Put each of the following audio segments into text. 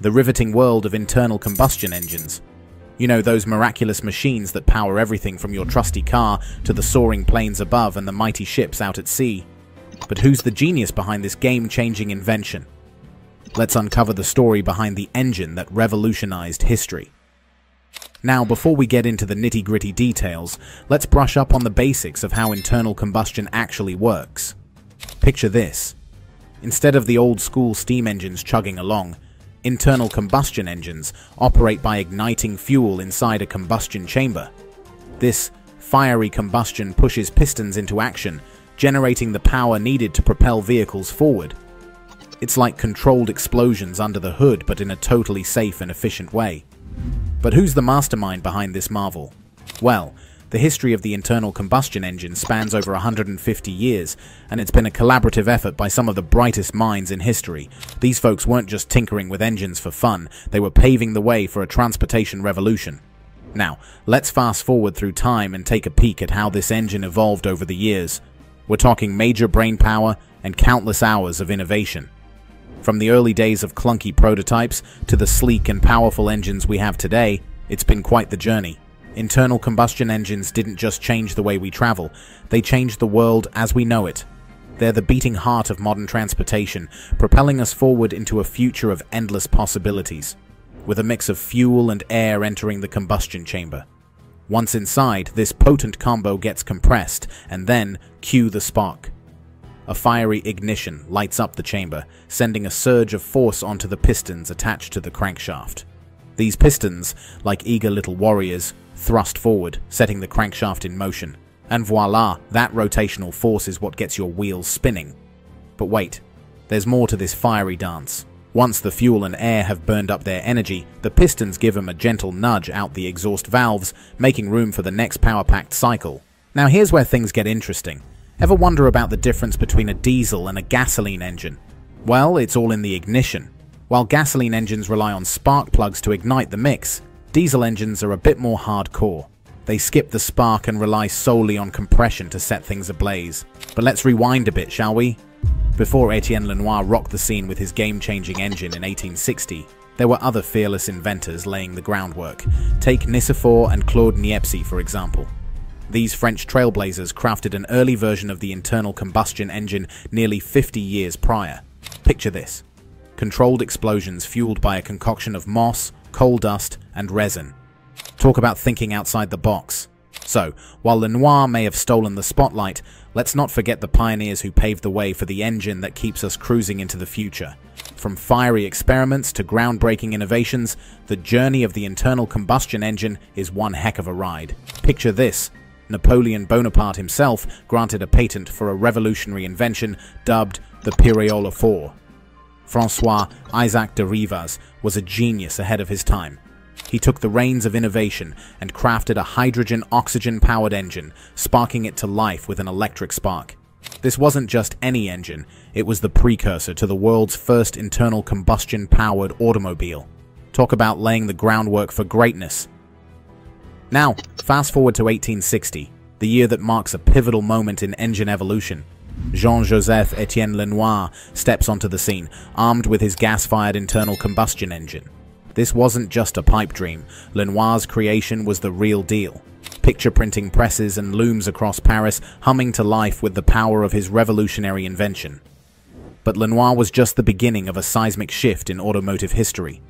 the riveting world of internal combustion engines. You know, those miraculous machines that power everything from your trusty car to the soaring planes above and the mighty ships out at sea. But who's the genius behind this game-changing invention? Let's uncover the story behind the engine that revolutionized history. Now, before we get into the nitty-gritty details, let's brush up on the basics of how internal combustion actually works. Picture this. Instead of the old-school steam engines chugging along, internal combustion engines operate by igniting fuel inside a combustion chamber. This fiery combustion pushes pistons into action, generating the power needed to propel vehicles forward. It's like controlled explosions under the hood, but in a totally safe and efficient way. But who's the mastermind behind this marvel? Well, the history of the internal combustion engine spans over 150 years, and it's been a collaborative effort by some of the brightest minds in history. These folks weren't just tinkering with engines for fun, they were paving the way for a transportation revolution. Now, let's fast forward through time and take a peek at how this engine evolved over the years. We're talking major brain power and countless hours of innovation. From the early days of clunky prototypes to the sleek and powerful engines we have today, it's been quite the journey. Internal combustion engines didn't just change the way we travel, they changed the world as we know it. They're the beating heart of modern transportation, propelling us forward into a future of endless possibilities, with a mix of fuel and air entering the combustion chamber. Once inside, this potent combo gets compressed, and then cue the spark. A fiery ignition lights up the chamber, sending a surge of force onto the pistons attached to the crankshaft. These pistons, like eager little warriors, thrust forward, setting the crankshaft in motion. And voila, that rotational force is what gets your wheels spinning. But wait, there's more to this fiery dance. Once the fuel and air have burned up their energy, the pistons give them a gentle nudge out the exhaust valves, making room for the next power-packed cycle. Now here's where things get interesting. Ever wonder about the difference between a diesel and a gasoline engine? Well, it's all in the ignition. While gasoline engines rely on spark plugs to ignite the mix, Diesel engines are a bit more hardcore. They skip the spark and rely solely on compression to set things ablaze. But let's rewind a bit, shall we? Before Etienne Lenoir rocked the scene with his game-changing engine in 1860, there were other fearless inventors laying the groundwork. Take Nicephore and Claude Niepce, for example. These French trailblazers crafted an early version of the internal combustion engine nearly 50 years prior. Picture this. Controlled explosions fueled by a concoction of moss, coal dust, and resin. Talk about thinking outside the box. So, while Lenoir may have stolen the spotlight, let's not forget the pioneers who paved the way for the engine that keeps us cruising into the future. From fiery experiments to groundbreaking innovations, the journey of the internal combustion engine is one heck of a ride. Picture this. Napoleon Bonaparte himself granted a patent for a revolutionary invention dubbed the Pyreolophore. Francois Isaac de Rivaz was a genius ahead of his time. He took the reins of innovation and crafted a hydrogen-oxygen-powered engine, sparking it to life with an electric spark. This wasn't just any engine, it was the precursor to the world's first internal combustion-powered automobile. Talk about laying the groundwork for greatness. Now, fast forward to 1860, the year that marks a pivotal moment in engine evolution. Jean-Joseph Etienne Lenoir steps onto the scene, armed with his gas-fired internal combustion engine. This wasn't just a pipe dream, Lenoir's creation was the real deal. Picture printing presses and looms across Paris humming to life with the power of his revolutionary invention. But Lenoir was just the beginning of a seismic shift in automotive history.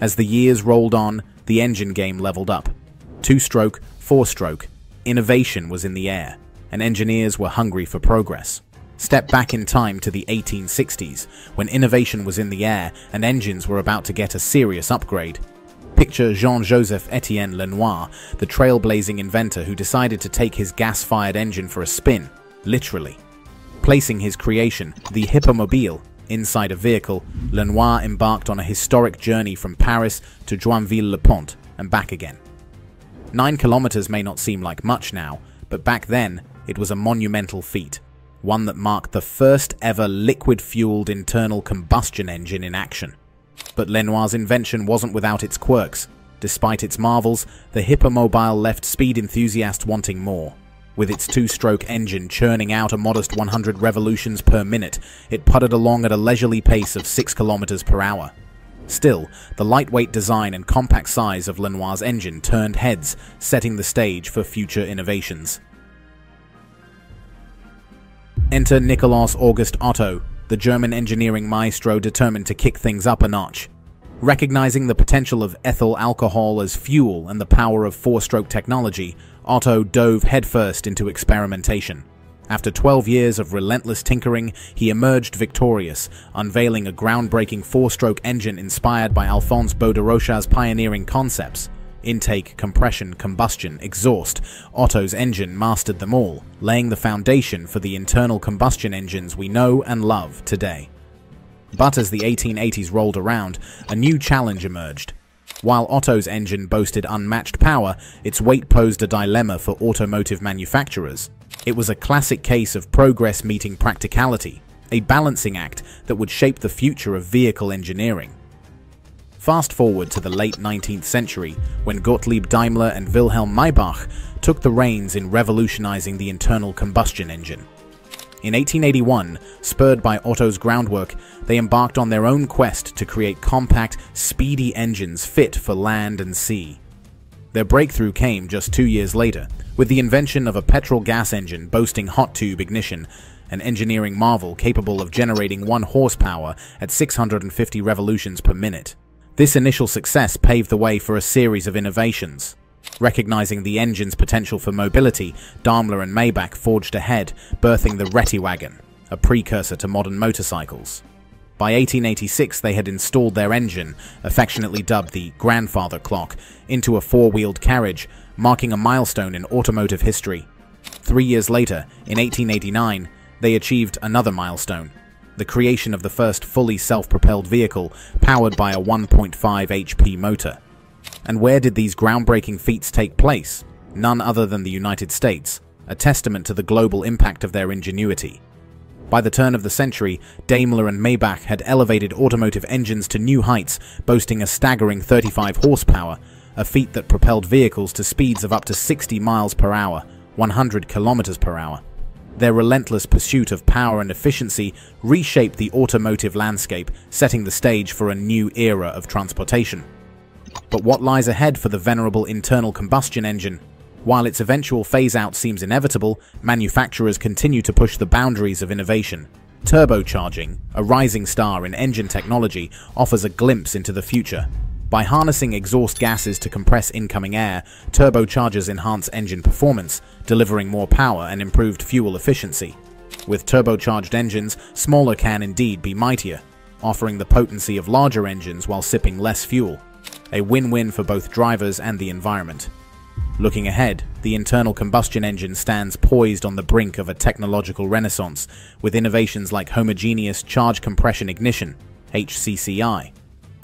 As the years rolled on, the engine game leveled up. Two-stroke, four-stroke, innovation was in the air, and engineers were hungry for progress. Step back in time to the 1860s, when innovation was in the air and engines were about to get a serious upgrade. Picture Jean-Joseph Etienne Lenoir, the trailblazing inventor who decided to take his gas-fired engine for a spin, literally. Placing his creation, the Hippomobile, inside a vehicle, Lenoir embarked on a historic journey from Paris to Joinville-le-Pont and back again. Nine kilometers may not seem like much now, but back then, it was a monumental feat one that marked the first ever liquid-fueled internal combustion engine in action. But Lenoir's invention wasn't without its quirks. Despite its marvels, the Hippomobile left speed enthusiasts wanting more. With its two-stroke engine churning out a modest 100 revolutions per minute, it puttered along at a leisurely pace of 6 kilometers per hour. Still, the lightweight design and compact size of Lenoir's engine turned heads, setting the stage for future innovations. Enter Nikolaus August Otto, the German engineering maestro determined to kick things up a notch. Recognizing the potential of ethyl alcohol as fuel and the power of four-stroke technology, Otto dove headfirst into experimentation. After 12 years of relentless tinkering, he emerged victorious, unveiling a groundbreaking four-stroke engine inspired by Alphonse Beau de Rochas' pioneering concepts. Intake, compression, combustion, exhaust, Otto's engine mastered them all, laying the foundation for the internal combustion engines we know and love today. But as the 1880s rolled around, a new challenge emerged. While Otto's engine boasted unmatched power, its weight posed a dilemma for automotive manufacturers. It was a classic case of progress meeting practicality, a balancing act that would shape the future of vehicle engineering. Fast forward to the late 19th century, when Gottlieb Daimler and Wilhelm Maybach took the reins in revolutionizing the internal combustion engine. In 1881, spurred by Otto's groundwork, they embarked on their own quest to create compact, speedy engines fit for land and sea. Their breakthrough came just two years later, with the invention of a petrol gas engine boasting hot tube ignition, an engineering marvel capable of generating 1 horsepower at 650 revolutions per minute. This initial success paved the way for a series of innovations. Recognizing the engine's potential for mobility, Daimler and Maybach forged ahead, birthing the Reitwagen, a precursor to modern motorcycles. By 1886, they had installed their engine, affectionately dubbed the grandfather clock, into a four-wheeled carriage, marking a milestone in automotive history. Three years later, in 1889, they achieved another milestone, the creation of the first fully self-propelled vehicle powered by a 1.5 HP motor. And where did these groundbreaking feats take place? None other than the United States, a testament to the global impact of their ingenuity. By the turn of the century, Daimler and Maybach had elevated automotive engines to new heights, boasting a staggering 35 horsepower, a feat that propelled vehicles to speeds of up to 60 miles per hour, 100 kilometers per hour. Their relentless pursuit of power and efficiency reshaped the automotive landscape, setting the stage for a new era of transportation. But what lies ahead for the venerable internal combustion engine? While its eventual phase-out seems inevitable, manufacturers continue to push the boundaries of innovation. Turbocharging, a rising star in engine technology, offers a glimpse into the future. By harnessing exhaust gases to compress incoming air, turbochargers enhance engine performance, delivering more power and improved fuel efficiency. With turbocharged engines, smaller can indeed be mightier, offering the potency of larger engines while sipping less fuel. A win-win for both drivers and the environment. Looking ahead, the internal combustion engine stands poised on the brink of a technological renaissance, with innovations like homogeneous charge compression ignition, HCCI.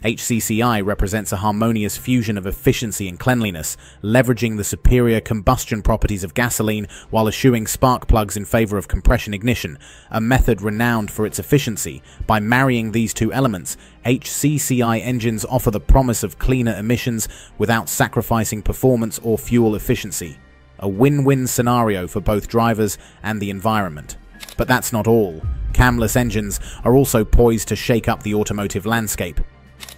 HCCI represents a harmonious fusion of efficiency and cleanliness, leveraging the superior combustion properties of gasoline while eschewing spark plugs in favor of compression ignition, a method renowned for its efficiency. By marrying these two elements, HCCI engines offer the promise of cleaner emissions without sacrificing performance or fuel efficiency. A win-win scenario for both drivers and the environment. But that's not all. Camless engines are also poised to shake up the automotive landscape.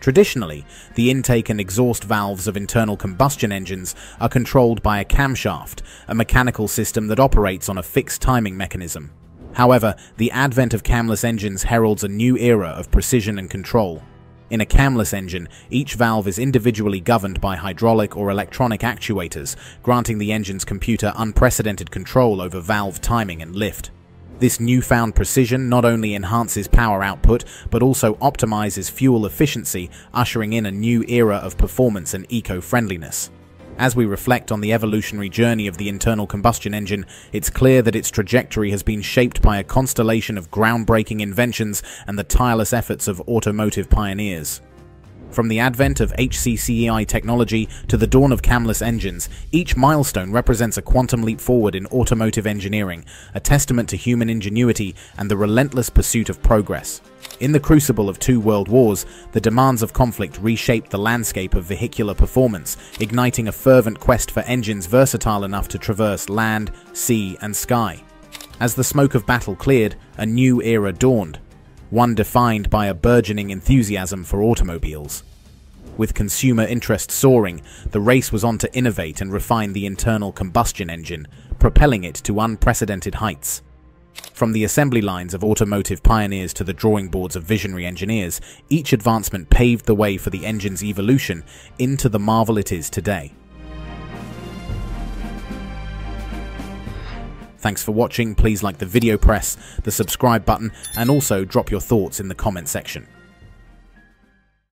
Traditionally, the intake and exhaust valves of internal combustion engines are controlled by a camshaft, a mechanical system that operates on a fixed timing mechanism. However, the advent of camless engines heralds a new era of precision and control. In a camless engine, each valve is individually governed by hydraulic or electronic actuators, granting the engine's computer unprecedented control over valve timing and lift. This newfound precision not only enhances power output, but also optimizes fuel efficiency, ushering in a new era of performance and eco-friendliness. As we reflect on the evolutionary journey of the internal combustion engine, it's clear that its trajectory has been shaped by a constellation of groundbreaking inventions and the tireless efforts of automotive pioneers. From the advent of HCCI technology to the dawn of camless engines, each milestone represents a quantum leap forward in automotive engineering, a testament to human ingenuity and the relentless pursuit of progress. In the crucible of two world wars, the demands of conflict reshaped the landscape of vehicular performance, igniting a fervent quest for engines versatile enough to traverse land, sea, and sky. As the smoke of battle cleared, a new era dawned, one defined by a burgeoning enthusiasm for automobiles. With consumer interest soaring, the race was on to innovate and refine the internal combustion engine, propelling it to unprecedented heights. From the assembly lines of automotive pioneers to the drawing boards of visionary engineers, each advancement paved the way for the engine's evolution into the marvel it is today. Thanks for watching, please like the video press, the subscribe button, and also drop your thoughts in the comment section.